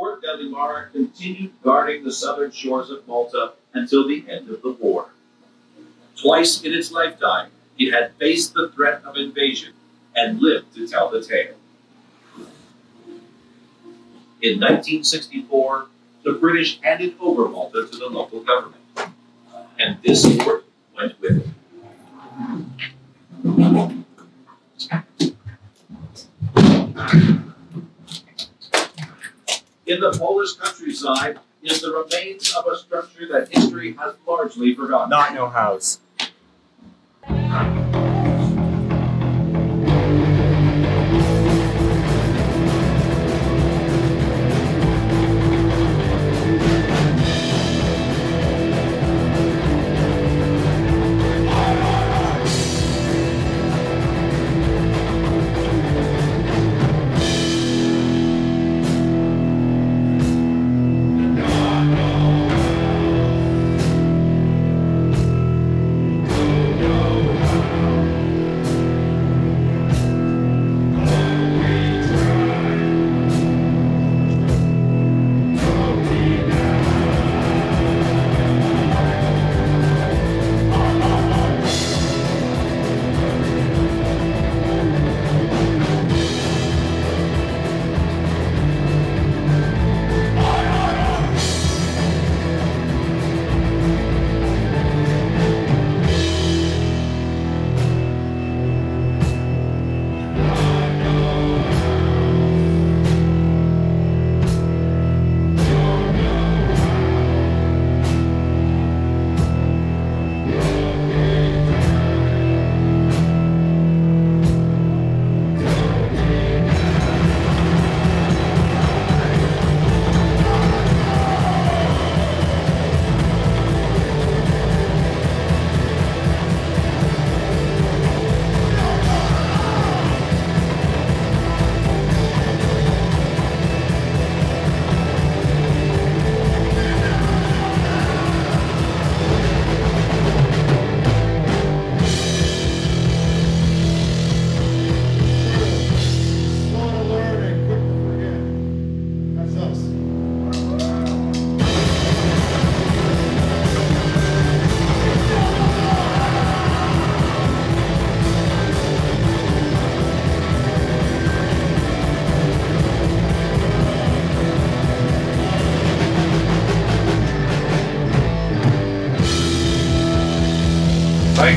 Fort Delimara continued guarding the southern shores of Malta until the end of the war. Twice in its lifetime, it had faced the threat of invasion and lived to tell the tale. In 1964, the British handed over Malta to the local government, and this fort went with it. In the Polish countryside is the remains of a structure that history has largely forgotten. Knot No Howz.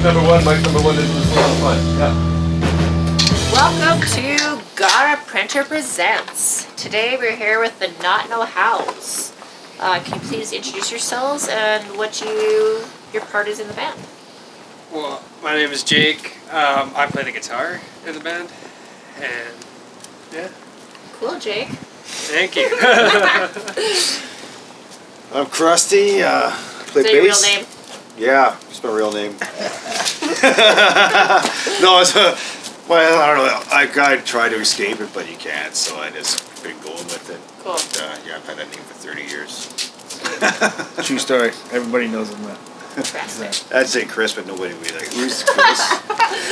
Number one, Mike number one, this was a lot of fun. Yeah. Welcome to Got A Printer Presents. Today we're here with the Knot No Howz. Uh, can you please introduce yourselves and what you your part is in the band? Well, my name is Jake. Um, I play the guitar in the band, and yeah, Cool, Jake. thank you. I'm Krusty. Uh, play Is that your real bass. name? Yeah, it's my real name. no, it's a. Well, I don't know. I, I try to escape it, but you can't. So I just been going with it. Cool. Uh, yeah, I've had that name for 30 years. True story. Everybody knows him that. Fantastic. I'd say Chris, but nobody would be like, "Who's Chris?"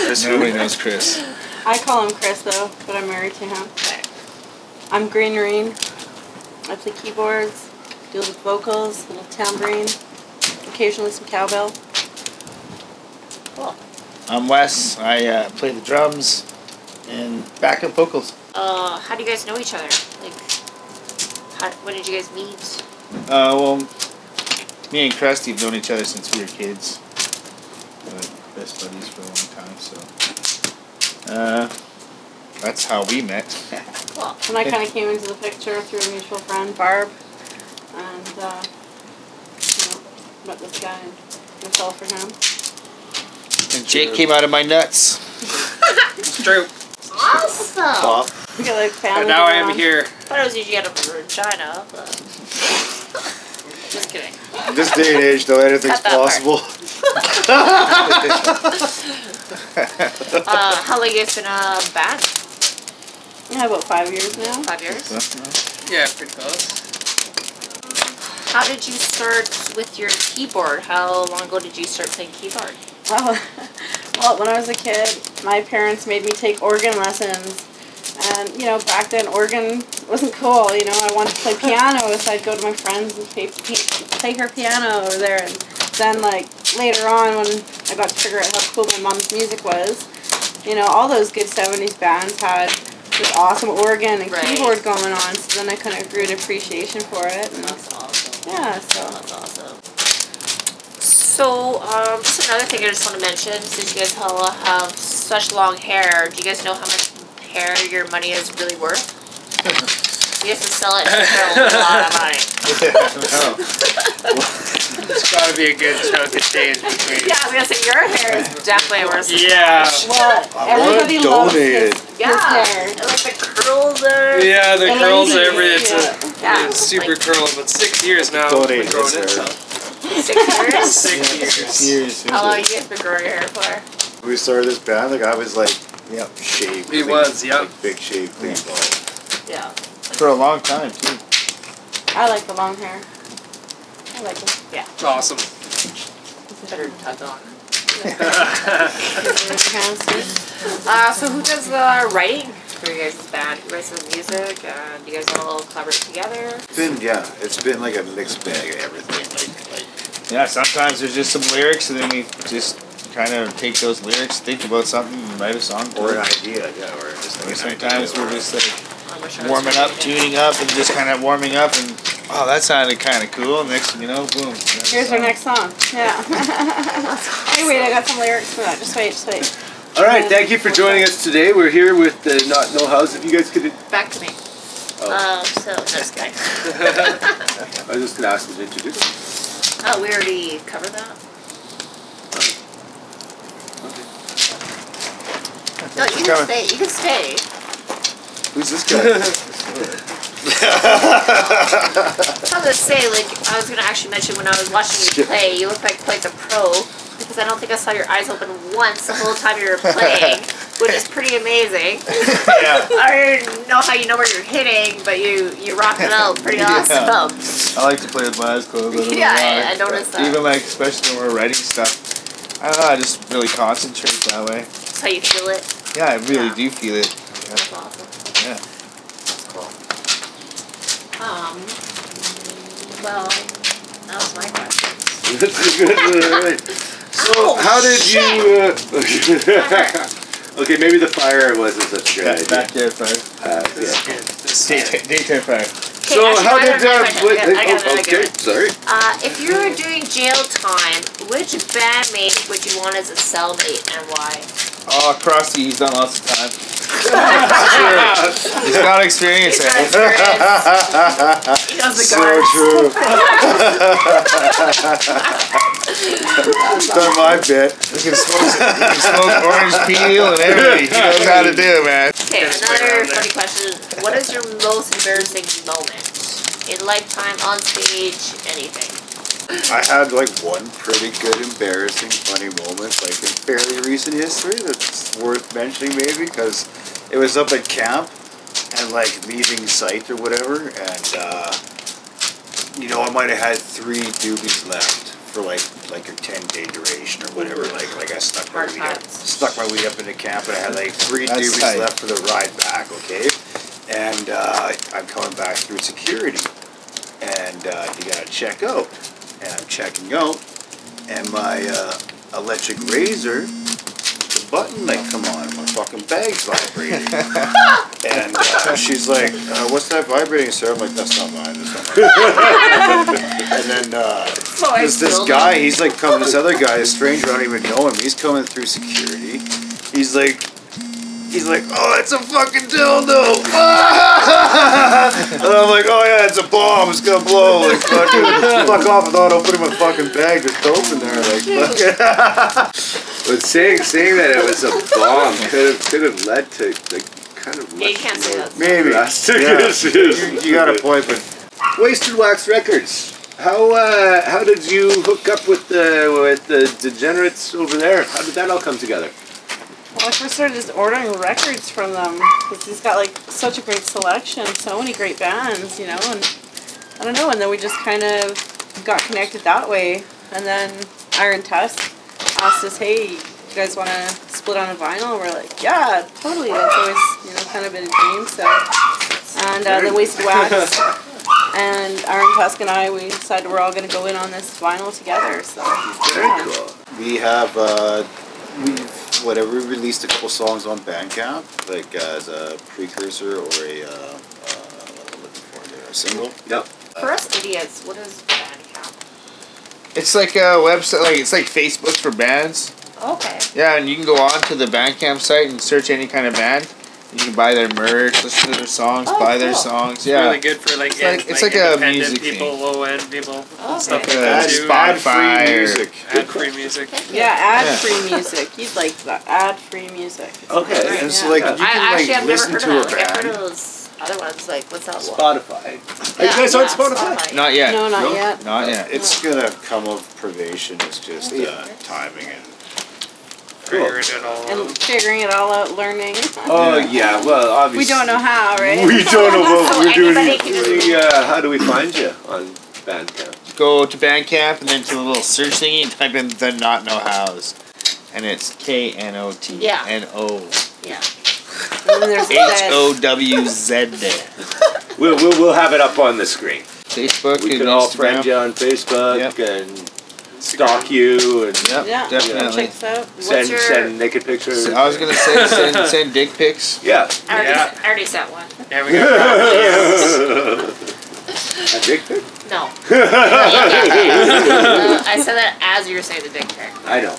Chris who? Nobody knows Chris. I call him Chris though, but I'm married to him. I'm Green Marine. I play keyboards, deal with vocals, little tambourine, occasionally some cowbell. Cool. I'm Wes. I uh, play the drums and backup vocals. Uh, how do you guys know each other? Like, how, when did you guys meet? Uh, well, me and Krusty have known each other since we were kids. We're best buddies for a long time, so. Uh, that's how we met. Cool. And I kind of came into the picture through a mutual friend, Barb, and uh, you know, met this guy and I fell for him. and Jake came out of my nuts. it's true. Awesome. Bob. We got like family. And now I am on. here. thought it was usually out of Regina, but just kidding. In this day and age, though, anything's Cut that part. possible. Uh, how long you guys been a band? Yeah, about five years now. Five years. Yeah, pretty close. How did you start with your keyboard? How long ago did you start playing keyboard? Well, well, when I was a kid, my parents made me take organ lessons, and you know, back then organ wasn't cool, you know. I wanted to play piano, so I'd go to my friends and play, play her piano over there. And then, like later on, when I got to figure out how cool my mom's music was, you know, all those good '70s bands had this awesome organ and Right. keyboard going on. So then I kind of grew an appreciation for it. And That's awesome. Yeah, so That's awesome. So, um, just another thing I just want to mention, since you guys all have such long hair, do you guys know how much hair your money is really worth? You have to sell it for a lot of money. It's got to be a good chunk of change between. Yeah, I was gonna say your hair is definitely worth. some Yeah. well, I everybody loves donate his, it. his Yeah, hair. and like the curls are. Yeah, the curls then- every it's a Yeah, it's super like curl, but six years now. Donate I've been growing it. hair. so- six years. Six years. Years. How long you guys been growing your hair for? We started this band, like I was like Yep. shaved. He clean, was, yep. Like big shave, clean bald. Yeah. For a long time too. I like the long hair. I like it. Yeah. It's awesome. Better tuck on. Uh, so who does the writing for your guys' band? Who writes the music? Uh, do you guys all collaborate together? It's been yeah, it's been like a mixed bag of everything. Like like Yeah, sometimes there's just some lyrics, and then we just kind of take those lyrics, think about something, and write a song. or an idea, yeah, or just like an sometimes we're just like I wish I was warming up, writing tuning up, and just kind of warming up, and oh, that sounded kind of cool. Next, you know, boom. Here's our next song. Yeah. hey, wait, I got some lyrics for that. Just wait, just wait. All right, thank you for joining us today. We're here with the Knot No Howz. If you guys could, Back to me. Um, so, no, guy. I was just gonna ask you to introduce. Oh, we already covered that? Okay. No, you can Coming. stay. You can stay. Who's this guy? I was gonna say, like, I was gonna actually mention when I was watching you play, you look like quite the pro because I don't think I saw your eyes open once the whole time you were playing, which is pretty amazing. yeah. I don't know how you know where you're hitting, but you you rock it out pretty Yeah. awesome. I like to play with my eyes closed. I don't Yeah, I- I noticed but that. Even like, especially when we're writing stuff, I don't know. I just really concentrate that way. That's how you feel it. Yeah, I really Yeah. do feel it. That's awesome. Yeah. That's cool. Um. Well, that was my question. All right. So, Oh, how did shit. you? Uh, okay, maybe the fire wasn't such a good idea. Backyard fire. Uh, This yeah. good. This Daytime, daytime fire. Okay, So, actually, how did turn, uh, my turn, what- I got it, I got it, I got okay, sorry. Uh, if you were doing jail time, which bandmate would you want as a cellmate and why? Oh, Krusty, he's done lots of time. Sure. He's got He's not got it. experience. He knows the so guards. true. Done my bit. He can smoke, he can smoke orange peel and everything. He knows how to do it, man. Okay, another funny question. What is your most embarrassing moment? In lifetime, on stage, anything. I had like one pretty good, embarrassing, funny moment, like in fairly recent history that's worth mentioning maybe because it was up at camp and like leaving site or whatever, and uh, you know I might have had three doobies left for like like a ten day duration or whatever. Like like I stuck my Hard weed up, stuck my weed up in the camp, and I had like three That's doobies tight. left for the ride back. Okay, and uh, I'm coming back through security, and uh, you gotta check out and I'm checking out, and my uh, electric razor, the button like come on, my fucking bag's vibrating, and uh, she's like, uh, "What's that vibrating, sir?" I'm like, "That's not mine. That's not mine." and then uh, there's this guy. He's like coming. This other guy, a stranger. I don't even know him. He's coming through security. He's like. He's like, oh, it's a fucking dildo. and I'm like, oh yeah, it's a bomb. It's gonna blow. Like, fucking, fuck off without opening my fucking bag. There's dope in there. Like, fucking. But saying saying that it was a bomb could have could have led to like kind of Yeah, you can't say that. Maybe. drastic Yeah. You, you got a point, but Wasted Wax Records. How uh, how did you hook up with the with the degenerates over there? How did that all come together? I first started just ordering records from them because he's got like such a great selection, so many great bands, you know, and I don't know, and then we just kind of got connected that way. And then Iron Tusk asked us, "Hey, you guys want to split on a vinyl?" We're like, "Yeah, totally." That's always you know kind of been a dream, so and uh, then Wasted Wax. And Iron Tusk and I, we decided we're all going to go in on this vinyl together. So Very yeah. cool. We have uh, we've whatever we released a couple songs on Bandcamp, like as a precursor or a uh, uh, looking for a single. Yep. For us idiots, what is Bandcamp? It's like a website, like it's like Facebook for bands. Okay. Yeah, and you can go on to the Bandcamp site and search any kind of band. You can buy their merch, listen to their songs, Oh, buy their songs. Yeah, It's really good for like, It's like- in- it's like a independent music people, thing. low end people, Okay. stuff like that too. Spotify ad-free music. Ad free music. Yeah, ad Yeah. free music. You'd like that. Ad free music. Okay. Right, And so like you can actually like have never listen to a of that. Like, I've heard band. of those other ones. Like what's that one? Spotify. Are you Yeah, guys on yeah, Spotify? not yet. No, not No? yet. Not yet. It's gonna come of privation. It's just uh, timing and Figuring it all And out. figuring it all out, learning. Oh yeah. Well, obviously. we don't know how, right? We don't know what So we're doing. anybody can just- We, uh, how do we find you on Bandcamp? Go to Bandcamp and then to the little search thingy and type in the Knot No Howz, and it's K N O T Yeah. N O Yeah. And then there's a H Z. O W Z there. We'll, we'll, we'll have it up on the screen. Facebook We and can all Instagram. friend you on Facebook Yep. and stalk you and Yep, Yeah. definitely. Check us out. send your- send naked pictures. I was gonna say send, send dick pics. Yeah. I already, Yeah. I already sent one. There we go. A dick pic? No. Uh, I said that as you were saying the dick pic. I know.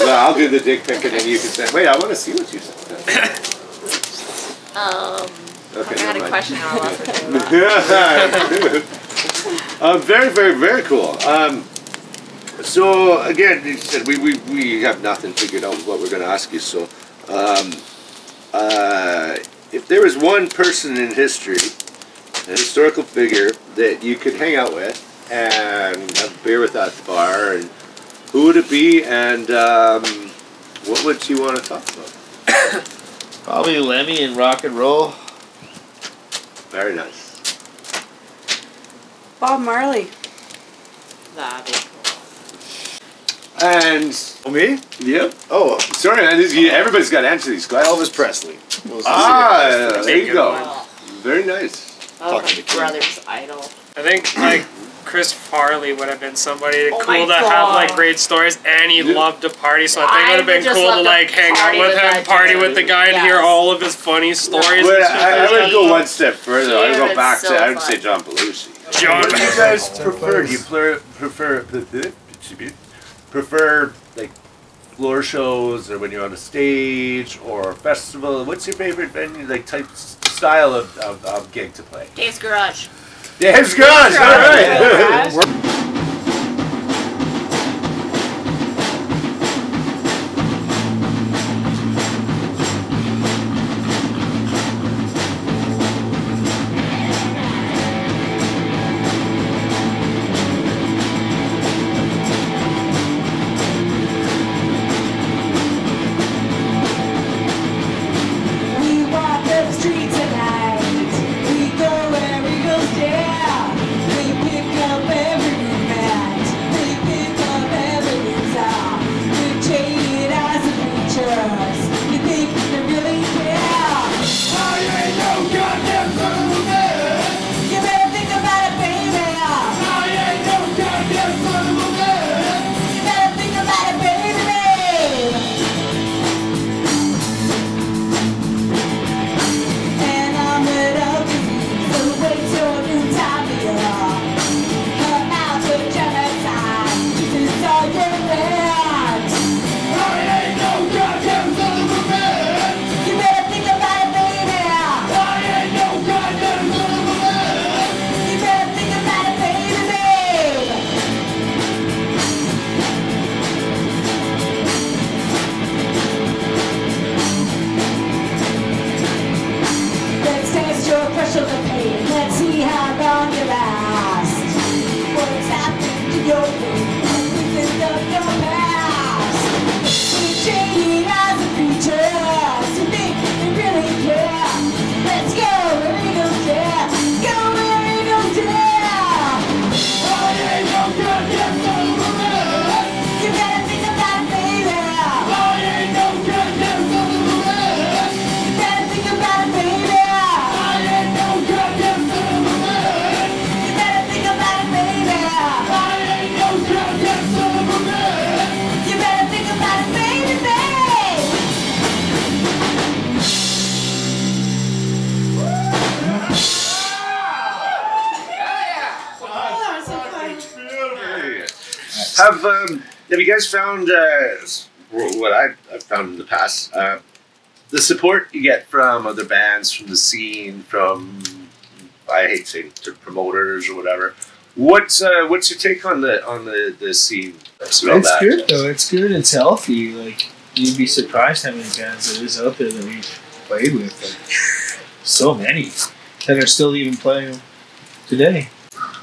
well, I'll do the dick pic and then you can say, wait, I want to see what you said. Um, Okay, I had never a mind. question and I lost my train of thought. Um, very, very, very cool. Um, so again, you said we, we, we have nothing figured out what we're going to ask you. So, um, uh, if there was one person in history, a historical figure that you could hang out with and have a beer with at the bar, and who would it be, and um, what would you want to talk about? Probably Lemmy and rock and roll. Very nice. Bob Marley. That'd be cool. And oh me? yep. Oh, Sorry, man. This, you, everybody's got to answer these questions. Elvis Presley. Was Ah, singer. there you go. Oh, Very nice. that was Talking my to brother's idol. I think like Chris Farley would have been somebody Oh cool my to have like great stories, and he Yeah. loved to party. So I think I it would have been cool to like hang out with with him, that party dude. with the guy, and hear all of his funny stories. But and I, I shit. would go one step further. I would go back it's to so I would say John Belushi. John What do you guys prefer? Do you plur- prefer prefer like floor shows, or when you're on a stage, or festival? What's your favorite venue, like type style of, of, of gig to play? Dave's Garage. Dave's Garage. All right. Garage. We Have um, Have you guys found uh, what I, I've found in the past? Uh, the support you get from other bands, from the scene, from I hate saying to promoters or whatever. What's uh, What's your take on the on the, the scene? It's that? good though. It's good. It's healthy. Like you'd be surprised how many bands there is out there that we've played with. Like, so many that are still even playing today.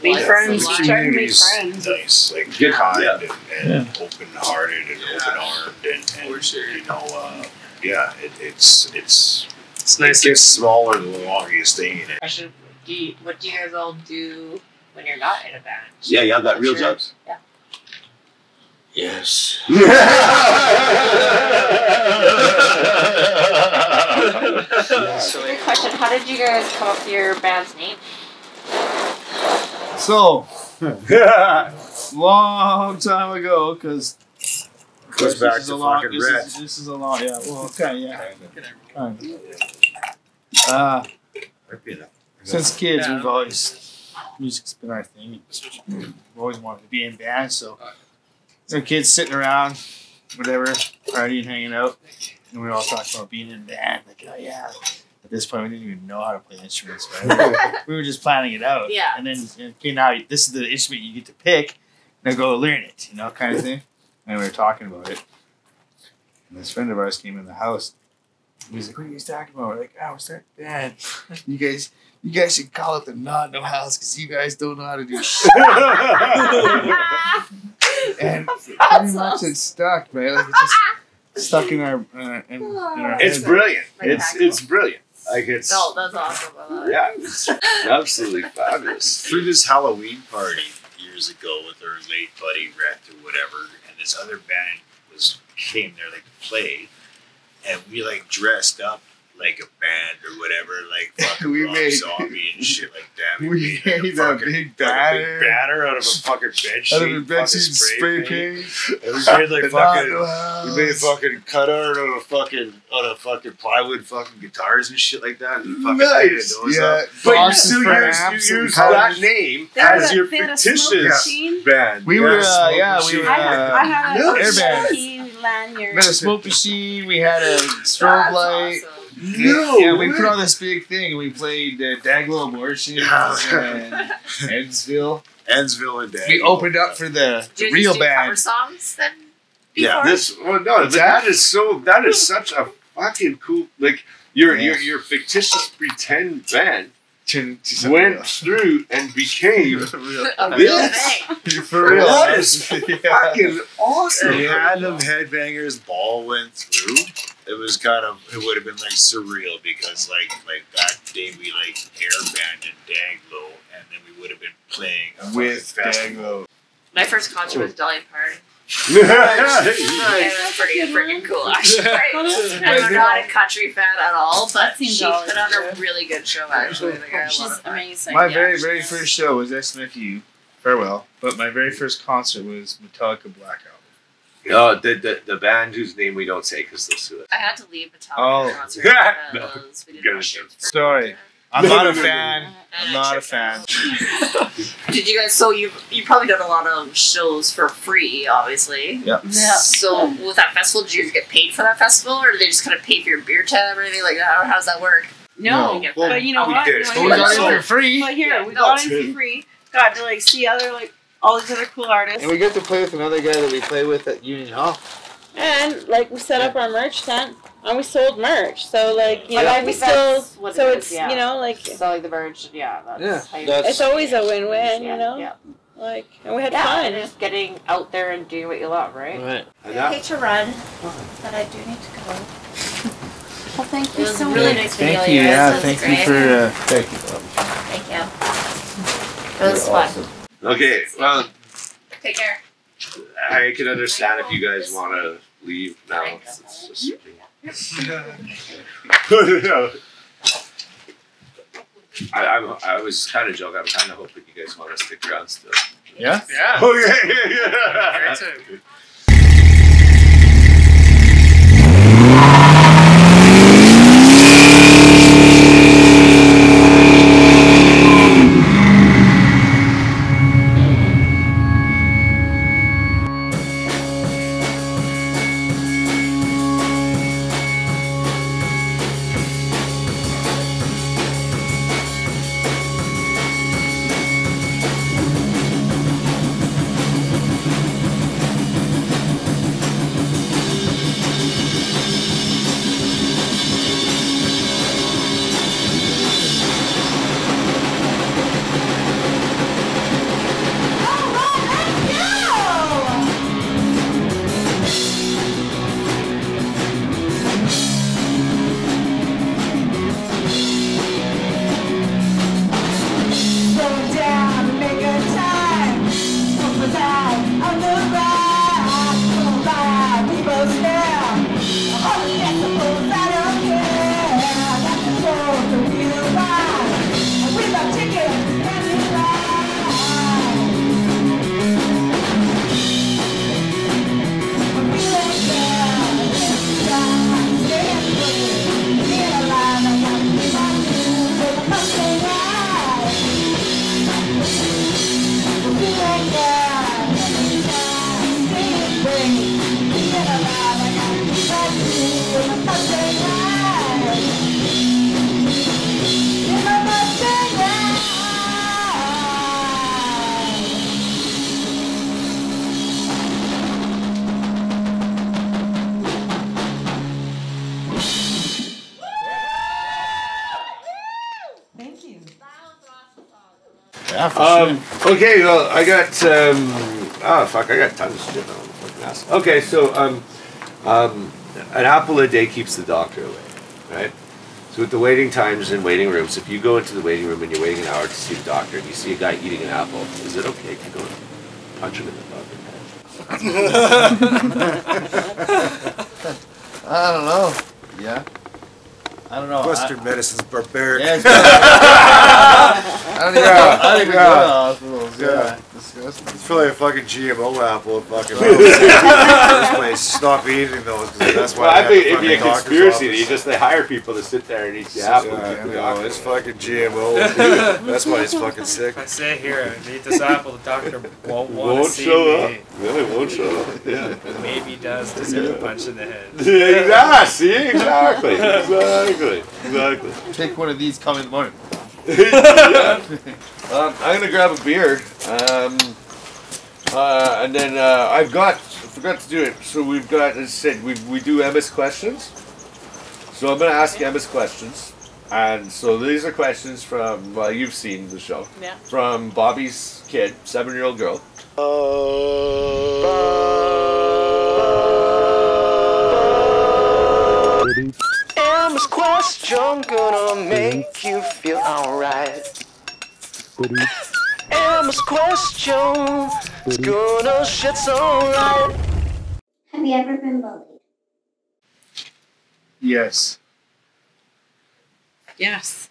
Make Well, friends. it's Try to make friends. nice, like Good. kind Yeah. and, and open-hearted and open-armed, and, and For sure. you know, uh, yeah, it, it's it's It's nice to gets smaller the longer you stay in it. Question: Do you, what do you guys all do when you're not in a band? Yeah, y'all got What's real your- jobs. Yeah. Yes. Good question. How did you guys come up with your band's name? So long time ago, because Goes back to fucking this red. Is, this is a long, yeah. Well, okay, yeah. Kind of. Uh, since kids, we've always music's been our thing. We've always wanted to be in bands, so so kids sitting around, whatever, partying, hanging out, and we all talking about being in a band. Like, oh yeah. At this point, we didn't even know how to play instruments. Right? We were- just planning it out. Yeah. And then okay, now this is the instrument you get to pick. Now go learn it. You know, kind of thing. And we were talking about it. And this friend of ours came in the house. He was like, "What are you guys talking about?" We're like, "Oh, we're starting a band. You guys, you guys should call it the Knot No Howz because you guys don't know how to do shit." and pretty much it stuck, right? Like it just stuck in our uh, in, in our It's head. brilliant. Like It's it's brilliant. Like it's No, that's awesome. I love it. yeah, it's absolutely fabulous. Through this Halloween party years ago with our late buddy Rhett or whatever, and this other band was came there like to play, and we like dressed up like a band or whatever, like fucking We Rob made- Zombie and shit like that. We made, like, made a fucking- big like a big banner out of a fucking bed sheet. Out of a bed fucking sheet, spray paint. And we made like fucking. Not We made a fucking cutout out of fucking out of fucking plywood fucking guitars and shit like that. And fucking Nice. those Yeah, up. But you still for use, amps you and use colors. that name They as a- your they had a smoke fictitious band. We were, Yeah. uh, yeah, we were. I had, I Uh, had a Airband. key lanyard. we had a smoke machine. We had a strobe light. Awesome. No yeah, we put on this big thing. We played uh, Dayglo Abortion and Edsville. Ensville and Dag. We opened up for the Did you real just do cover songs then? Yeah. This well no, but that is so that is such a fucking cool like your Yeah. your your fictitious pretend band To, to went through and became a real This- for real. That is yeah. fucking awesome. We had them headbangers. Ball went through. It was kind of. It would have been like surreal because like like that day we like airbanded Dayglo, and then we would have been playing with festival. Dayglo. My first concert was Dolly Parton. Nice. Yeah, it was pretty freaking cool, actually. That's I'm not a country fan at all, but That she put on a good. really good show, actually. Like, I had a lot She's amazing. My yeah. very very first show was SNFU. Farewell. But my very first concert was Metallica Black Album. Oh, the, the the band whose name we don't say because they'll sue us. I had to leave Metallica Oh. concert No. we didn't. Sorry. I'm not a no, no, fan. I'm not a fan. Did you guys? So you you probably done a lot of shows for free, obviously. Yep. Yeah. So with that festival, did you get paid for that festival, or did they just kind of pay for your beer tab or anything like that? Or how does that work? No, No. but you know we what? did. No, we here- got so- it for free. But here, we No, got in true. for free. Got to like see other like all these other cool artists, And we get to play with another guy that we play with at Union Hall. and like we set up our merch tent and we sold merch. So like you Yeah. know I we still what so it it's is, yeah. you know like So like the merch, yeah, that's Yeah, how you that's- it's always a win-win. yeah, You know, yeah. like and we had yeah, fun. and just getting out there and doing what you love, right? Right. And I hate to run, but I do need to go. Well, thank It was really nice Thank you. you. guys. Yeah, This was thank you for. Uh, thank you. Thank you. It was fun. okay, well, Take care. I can understand if you guys want to leave now. It's just- I, I'm, I was kind of joking. I'm kind of hoping you guys want to stick around still. Yeah. Yeah. Oh yeah, yeah, yeah. Great time. Okay, well, I got, um, oh, fuck, I got tons of shit on want to fucking ask. Okay, so, um, um, an apple a day keeps the doctor away, right? So with the waiting times in waiting rooms, if you go into the waiting room and you're waiting an hour to see the doctor and you see a guy eating an apple, is it okay to go and punch him in the fucking head? I don't know. Yeah. I don't know. Western medicine's barbaric. Yeah, it's I don't even Yeah, go, I don't even yeah. go to hospitals. Yeah. Yeah. Disgusting. It's probably a fucking GMO apple. Fucking first place. Stop eating those because that's why. Well, I they think have it'd be a conspiracy. office. You just they hire people to sit there and eat the apple. and Yeah, keep you know, it's fucking GMO. That's why he's fucking sick. If I sit here and eat this apple, the doctor won't want Won't see show up. Really won't show up. Yeah. Maybe does deserve a punch in the head. yeah, see, exactly, exactly, exactly. Take one of these come in the morning. Yeah. Um, I'm gonna grab a beer. Um, uh, and then uh, I've got, I forgot to do it. So we've got, as I said, we, we do Emma's questions. So I'm gonna ask Emma's questions. And so these are questions from, well, you've seen the show. Yeah. From Bobbi's kid, seven year old girl. Emma's question gonna make you feel alright. Emma's question is gonna shed some light. Have you ever been bullied? Yes. Yes.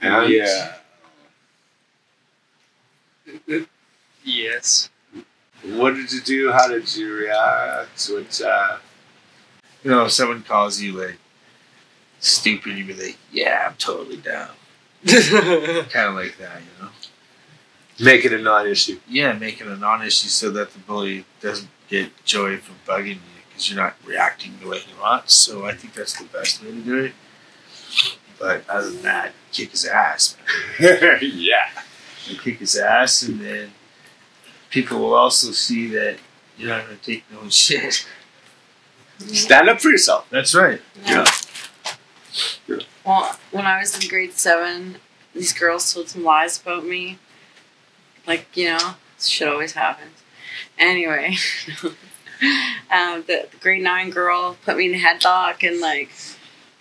And Yeah. Yes. What did you do? How did you react? What, uh, You know, if someone calls you like stupid, you'd be like, "Yeah, I'm totally down." kind of like that, you know. make it a non-issue. Yeah, make it a non-issue so that the bully doesn't get joy from bugging you because you're not reacting the way he wants. So I think that's the best way to do it. But other than that, kick his ass. Yeah. You kick his ass, and then people will also see that you're not going to take no shit. Stand up for yourself. That's right. Yeah. Well, when I was in grade seven, these girls told some lies about me. Like, you know, shit always happens. Anyway, um, the, the grade nine girl put me in a headlock and, like,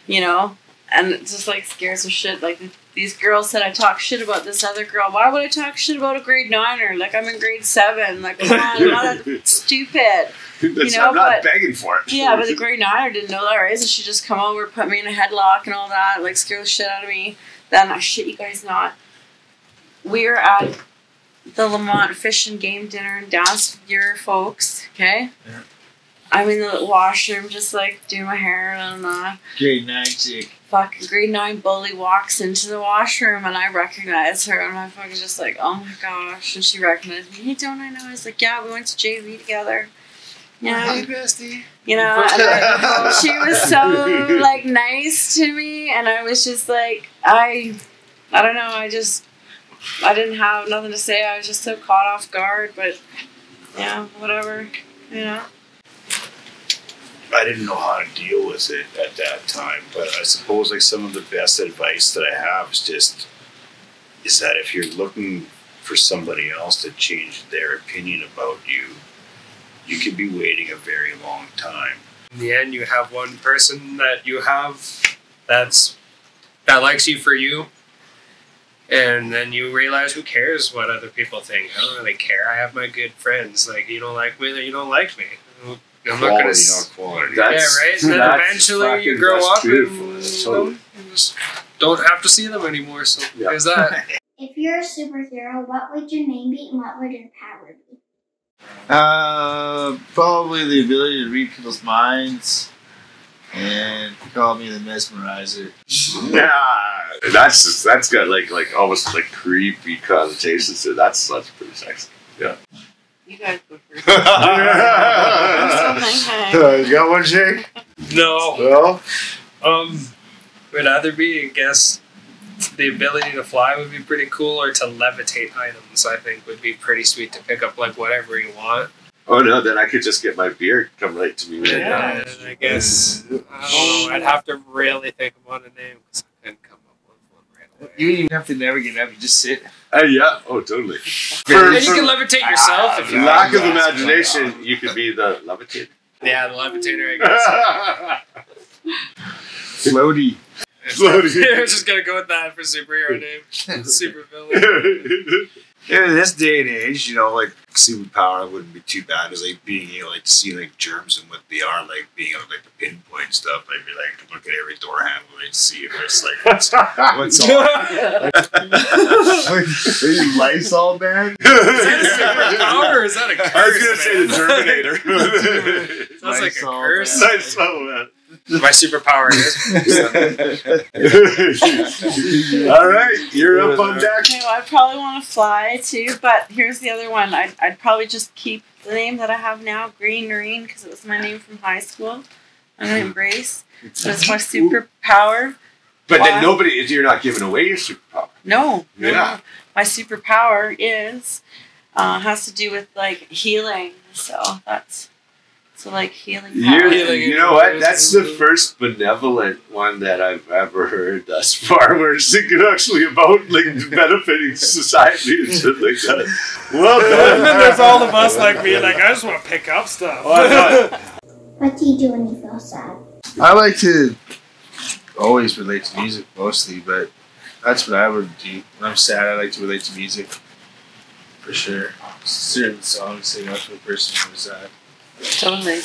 you know, and it just like scares the shit. Like, these girls said I talk shit about this other girl. Why would I talk shit about a grade niner? Like, I'm in grade seven. Like, come on, I'm not that stupid. That's, know, I'm not but- begging for it. Yeah, but the grade niner didn't know that, right? So she just come over, put me in a headlock and all that, like scare the shit out of me. Then I shit you guys not. We are at the Lamont Fish and Game Dinner and dance with your folks, okay? Yeah. I'm in the washroom just like doing my hair and uh Grade nine chick. fucking grade nine bully walks into the washroom and I recognize her and my fucking just like, oh my gosh, and she recognized me. Hey, don't I know? I was like, yeah, we went to JV together. Yeah you bestie. you know, and I, she was so like nice to me, and I was just like, I, I don't know, I just, I didn't have nothing to say. I was just so caught off guard, but yeah, whatever, you know. I didn't know how to deal with it at that time, but I suppose like some of the best advice that I have is just is that if you're looking for somebody else to change their opinion about you, you could be waiting a very long time. In the end, you have one person that you have that's that likes you for you, and then you realize who cares what other people think. Oh, I don't really care. I have my good friends. Like you don't like me, then you don't like me. I'm not gonna. Quality, s- not quantity. That's- yeah, right. And then eventually you grow up and you totally- you just don't have to see them anymore. So Yeah. there's that. If you're a superhero, what would your name be and what would your power be? Uh, probably the ability to read people's minds and call me the mesmerizer. Yeah, that's just, that's got like like almost like creepy connotations to it. That's that's pretty sexy. Yeah. You guys go first. you I'm still thinking. got one, Jake? No. No. Um, would either be, I guess, the ability to fly would be pretty cool, or to levitate items. I think would be pretty sweet to pick up like whatever you want. Oh no, then I could just get my beer come right to me right now. I guess I don't know. I'd have to really think about a name because I couldn't come up with one right away. You even have to never get up. You just sit. Uh, yeah. Oh, totally. And you can levitate yourself if you lack of imagination, you could be the levitator. Yeah, the levitator, I guess. Floaty. Floaty. I was just gonna go with that for superhero name. Super villain. Yeah, in this day and age, you know, like superpower wouldn't be too bad. It's like being able like to see like germs and what they are, like being able like to pinpoint stuff. I'd be like look at every door handle and see if it's like what's, what's on. Are you Lysol man? Is that a superpower or is that a curse? I was gonna say the Terminator. Sounds like a curse. nice fellow, man. My superpower is. All right, you're up on deck. Okay, well, I probably want to fly too, but here's the other one. I'd, I'd probably just keep the name that I have now, Green Marine, because it was my name from high school. I'm gonna embrace, but it's my superpower. But Why? then nobody, you're not giving away your superpower. No, no, Yeah. no. my superpower is uh, has to do with like healing. So that's so like healing. You're. Healing you know what? That's the first benevolent one that I've ever heard thus far, where it's thinking actually about like benefiting society and shit like that. Well and then there's all of us like me, like I just want to pick up stuff. Why? What do you do when you feel sad? I like to always relate to music mostly, but that's what I would do. When I'm sad, I like to relate to music. For sure. Certain songs sing out to a person who's sad. Uh, Totally.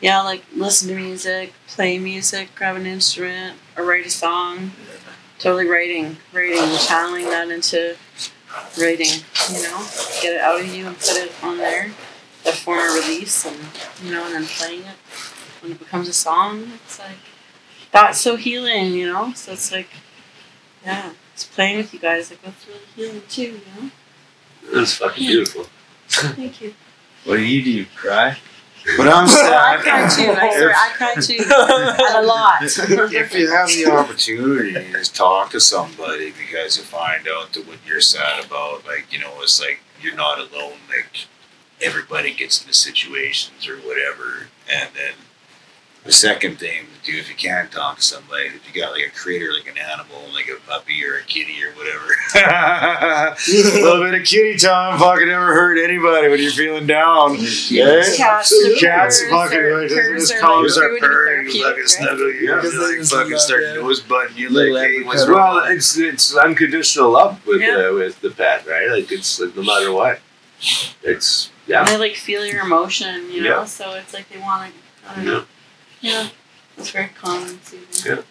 Yeah, like listen to music, play music, grab an instrument, or write a song. Totally writing, writing, channeling that into writing. You know, get it out of you and put it on there, the form of release, and you know, and then playing it when it becomes a song. It's like that's so healing. You know, so it's like, yeah, it's playing with you guys. Like that's really healing too. You know. That's fucking beautiful. Thank you. What do you do? Cry? But I'm Well, I cry too. I swear, I cry too, and a lot. if you have the opportunity to just talk to somebody because you find out that what you're sad about, like, you know, it's like you're not alone, like everybody gets into situations or whatever. And then the second thing to do if you can talk to somebody, if you got like a critter, like an animal, like a puppy or a kitty or whatever. a little bit of kitty time fucking never hurt anybody when you're feeling down. Yeah. Cats, The the cats fucking are- like purrs just are colors like are purring, therapeutic, fucking right? snuggle you, Yeah. and like fucking start nose butting you like, hey, what's wrong? Well, it's it's unconditional love with Yeah. uh, with the pet, right? Like it's like no matter what. It's yeah. And they like feel your emotion, you know. Yeah. So it's like they want to. I don't know. Yeah, it's very calm and soothing. Yeah.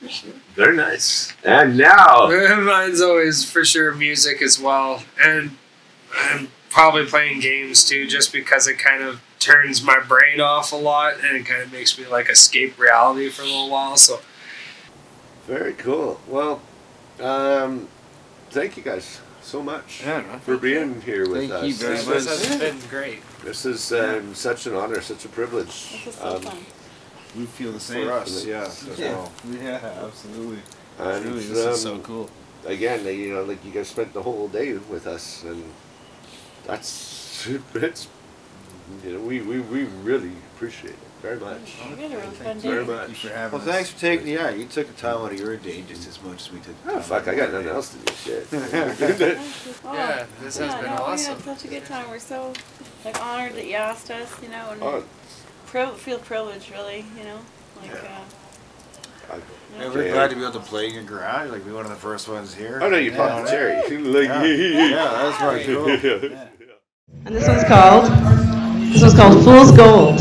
For sure. Very nice. And now Mine's always for sure music as well, and I'm probably playing games too, just because it kind of turns my brain off a lot and it kind of makes me like escape reality for a little while. So very cool. Well, um, thank you guys so much Yeah, for being here with Thank us. Thank you very this much. has been great. This is um, such an honor, such a privilege. This is so Um, fun. We feel the same. For us, yeah, as Yeah, well. yeah absolutely. and Truly, this is so um, cool. again, you know, like you guys spent the whole day with us, and that's it's. You know, we, we, we really appreciate it very much. We had a really fun day. Very much. Thank you for having Well, us. thanks for taking. Yeah, you took the time out of your day just as much as we took. The Oh fuck! I got nothing else to do. Shit. Oh, Yeah, this has yeah, been no, awesome. We had such a good time. We're so like honored that you asked us, you know, and oh, pri- feel privileged, really, you know, like. Yeah. Uh, I- yeah. Yeah, we're glad to be able to play in your garage. Like, we one of the first ones here. oh no, you yeah, popped the cherry. Like, Yeah. yeah, that's right. Cool. Yeah. And this one's called, this one's called Fool's Gold.